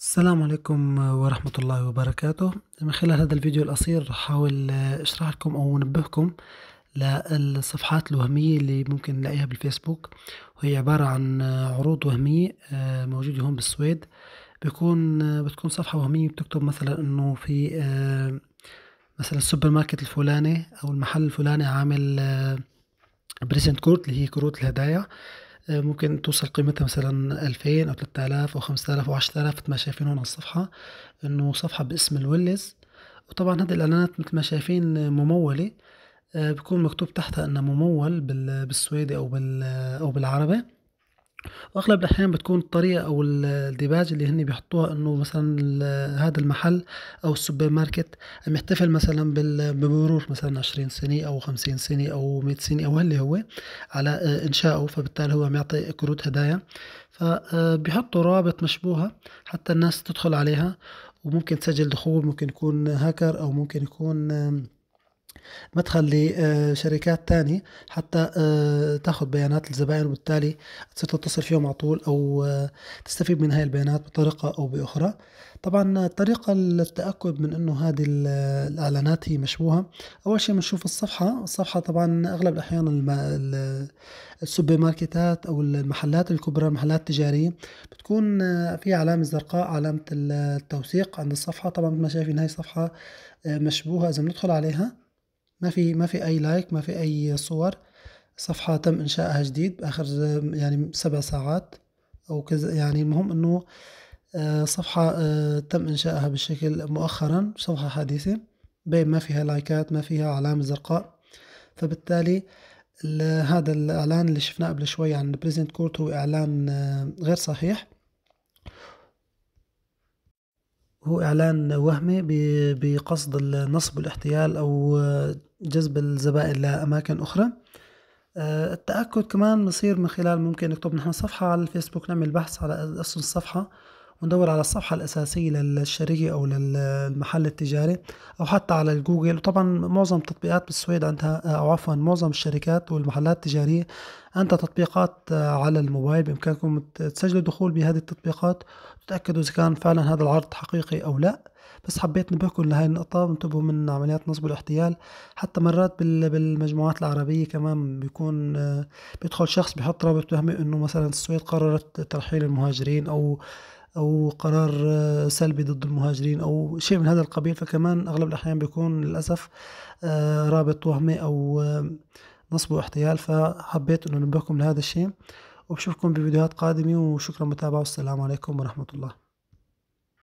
السلام عليكم ورحمة الله وبركاته. من خلال هذا الفيديو القصير رح أحاول أشرح لكم أو أنبهكم للصفحات الوهمية اللي ممكن نلاقيها بالفيسبوك. وهي عبارة عن عروض وهمية آه، موجودة هون بالسويد. بيكون بتكون صفحة وهمية بتكتب مثلا إنه في آه، مثلا السوبر ماركت الفلاني أو المحل الفلاني عامل presentkort اللي هي كروت الهدايا. آه، ممكن توصل قيمتها مثلا ألفين أو تلاتة آلاف أو خمسة آلاف أو عشرة آلاف مثل ما شايفين هون على الصفحة إنه صفحة باسم ال Willys وطبعا هذه الإعلانات مثل ما شايفين ممولة آه، بكون مكتوب تحتها إنها ممول بالسويدي أو أو بالعربي. واغلب الأحيان بتكون الطريقة أو الديباجة اللي هني بيحطوها إنه مثلا هذا المحل أو السوبر ماركت عم يحتفل مثلا بمرور مثلا عشرين سنة أو خمسين سنة أو مية سنة أو اللي هو على إنشائه فبالتالي هو عم يعطي كروت هدايا. فبيحطوا روابط مشبوهة حتى الناس تدخل عليها وممكن تسجل دخول ممكن يكون هاكر أو ممكن يكون مدخل لشركات تانية حتى آه، تاخذ بيانات الزبائن وبالتالي تصير تتصل فيهم على طول أو آه، تستفيد من هاي البيانات بطريقة أو بأخرى. طبعا الطريقة للتأكد من إنه هذه الإعلانات هي مشبوهة أول شيء بنشوف الصفحة. الصفحة طبعا أغلب الأحيان السوبر ماركتات أو المحلات الكبرى المحلات التجارية بتكون آه، في علامة زرقاء علامة التوثيق عند الصفحة. طبعا ما شايفين هاي صفحة مشبوهة إذا بندخل عليها. ما في ما في أي like ما في أي صور. صفحة تم إنشائها جديد بآخر يعني سبع ساعات أو كذا. يعني المهم إنه آه، صفحة آه، تم إنشائها بشكل مؤخرا صفحة حديثة. بين ما فيها لايكات ما فيها علامة زرقاء. فبالتالي هذا الإعلان اللي شفناه قبل شوي عن presentkort هو إعلان آه، غير صحيح. هو إعلان وهمي بقصد النصب والاحتيال أو جذب الزبائن لأماكن أخرى. آه، التأكد كمان بصير من خلال ممكن نكتب نحن صفحة على الفيسبوك نعمل بحث على اسم الصفحة وندور على الصفحة الأساسية للشركة أو للمحل التجاري أو حتى على الجوجل. وطبعا معظم التطبيقات بالسويد عندها أو عفوا معظم الشركات والمحلات التجارية عندها تطبيقات على الموبايل. بإمكانكم تسجلوا دخول بهذه التطبيقات وتتأكدوا إذا كان فعلا هذا العرض حقيقي أو لا. بس حبيت نبهكم لهي النقطة انتبهوا من عمليات نصب والاحتيال. حتى مرات بالمجموعات العربية كمان بيكون بيدخل شخص بيحط رابط وهمي إنه مثلا السويد قررت ترحيل المهاجرين أو أو قرار سلبي ضد المهاجرين أو شيء من هذا القبيل. فكمان أغلب الأحيان بيكون للأسف آه، رابط وهمي أو آه، نصب واحتيال. فحبيت أنه ننبهكم لهذا الشيء. وبشوفكم بفيديوهات قادمة. وشكرا متابعة. والسلام عليكم ورحمة الله.